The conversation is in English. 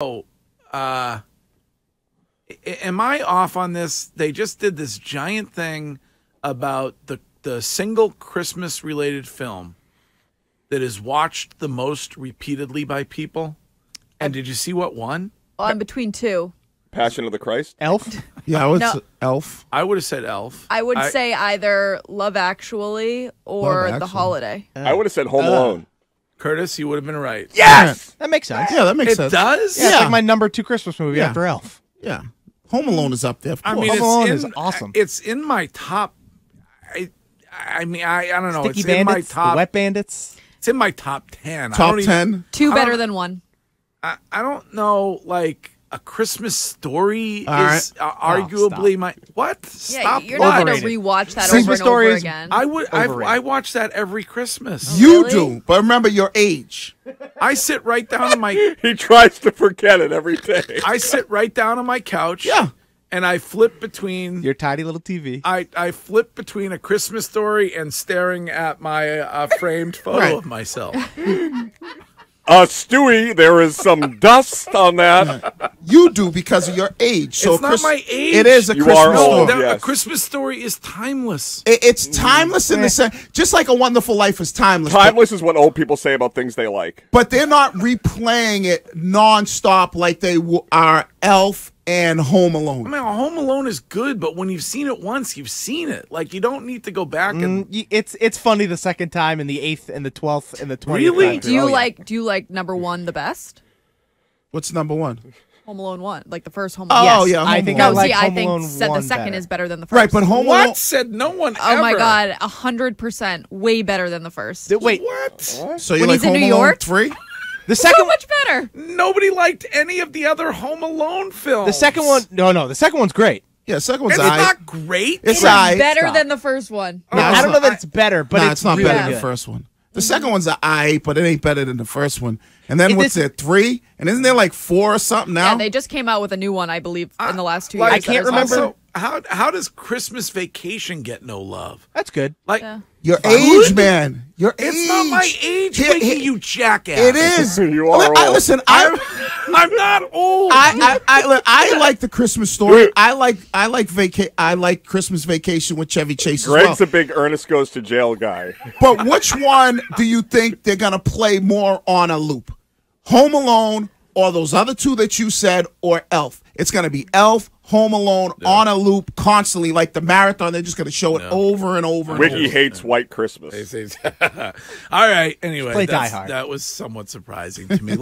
uh, am I off on this? They just did this giant thing about the the single Christmas related film that is watched the most repeatedly by people. And did you see what won? Well, I'm between two. Passion of the Christ. Elf. Yeah, it's No. Elf. I would have said Elf. I would say either Love Actually or Love The Actually. Holiday. I would have said Home Alone. Curtis, you would have been right. Yes. That makes sense. Yeah, that makes sense. It sense. does. Yeah, it's Yeah. like my number two Christmas movie Yeah. after Elf. Yeah. Home Alone is up there. Of I course. mean, Home it's Alone in, is awesome. It's in my top. I, I mean, I, I don't know. Sticky it's in my Bandits, the top. Wet Bandits. It's in my top ten. I top don't even- ten. Two I better than one. I, I don't know. Like a Christmas story All is uh, arguably my what? Yeah, Stop. you're not going to Overrated. rewatch that Christmas over and Story over is- again. I would. I, Overrated. I watch that every Christmas. You Really? do, but remember your age. I sit right down on my. He tries to forget it every day. I sit right down on my couch. Yeah. And I flip between. Your tiny little TV. I, I flip between a Christmas story and staring at my uh, framed photo Right. of myself. Uh, Stewie, there is some dust on that. You do because of your age. So It's not my age. It is a You Christmas are old. story. that, a. Christmas story is timeless. It- it's timeless in the sense, just like a Wonderful Life is timeless. but- Timeless is what old people say about things they like. but they're not replaying it nonstop like they w- are Elf and Home Alone. I mean, Home Alone is good, but when you've seen it once, you've seen it. Like you don't need to go back and. Mm, it's it's funny the second time and the eighth and the twelfth and the twentieth. Really? time. do you Oh, yeah. like do you like number one the best? What's number one? Home Alone one, like the first Home Oh, Alone. Yes, yeah, I Home think no, I like see, I think Alone said the second better. is better than the first. Right, but Home what Alone. said no one? Oh my god, a hundred percent, way better than the first. Th- Wait, What? So you When like he's in Home New Alone York? three? The so second much better. Nobody liked any of the other Home Alone films. the second one. No, no, the second one's great. Yeah, the second one's It's I. not great. It's It's I. better Stop. than the first one. No, I don't know that it's better, but nah, it's, it's not really better than good. the first one. The mm-hmm. second one's a I, but it ain't better than the first one. And then It- what's it. Three? And isn't there like four or something now? Yeah, they just came out with a new one, I believe, in the last two Like, years. I can't remember- Also, how how does Christmas Vacation get no love? That's good. Like Yeah. Your age, man. Your age. it's not my age, Here- Wiki, here- you jackass. It is. You are I, old. listen, I'm, I, I'm not old. I, I, I, look, I like the Christmas story. I like, I like vaca- I like Christmas Vacation with Chevy Chase as well. Greg's a big Ernest goes to jail guy. But which one do you think they're gonna play more on a loop? Home Alone or those other two that you said or Elf? It's gonna be Elf, Home Alone on a loop constantly, like the marathon. They're just gonna show it over and over. And over. hates White Christmas. All right. Anyway, play Die Hard. that was somewhat surprising to me.